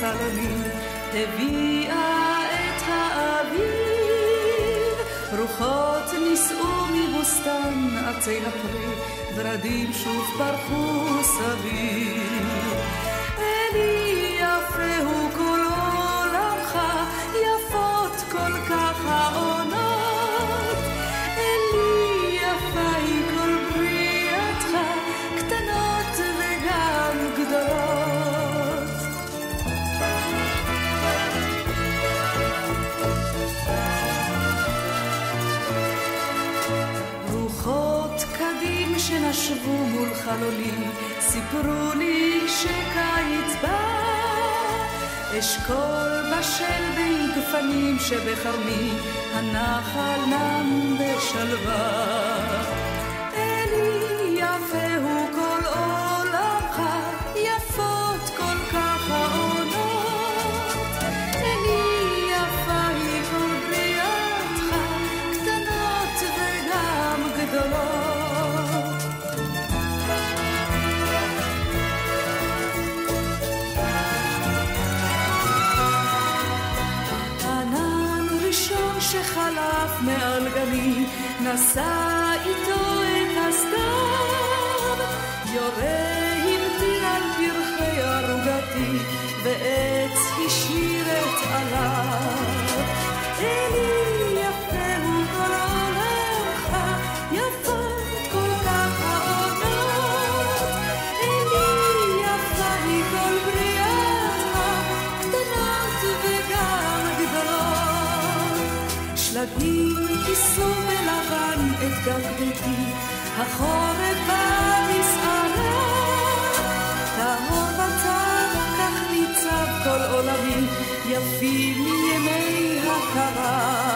חלוני, הביאה את האביב. רוחות נישאו מבוסתן עצי הפרי, ורדים שוב פרחו סביב. אלי יפה שנשבו מול חלולי, סיפרו לי שקיץ בא. אשכול בשל בין גפנים שבכרמי, הנחל נם בשלווה. שחלף מעל גני, נשא איתו את הסתיו, יורה המטיר על פרחי ערוגתי, ועץ שלגים כיסו בלבן את גג ביתי, החורף בא מסערה. טהור בצד, כך ניצב כל עולמי, יפים מימי הכרה.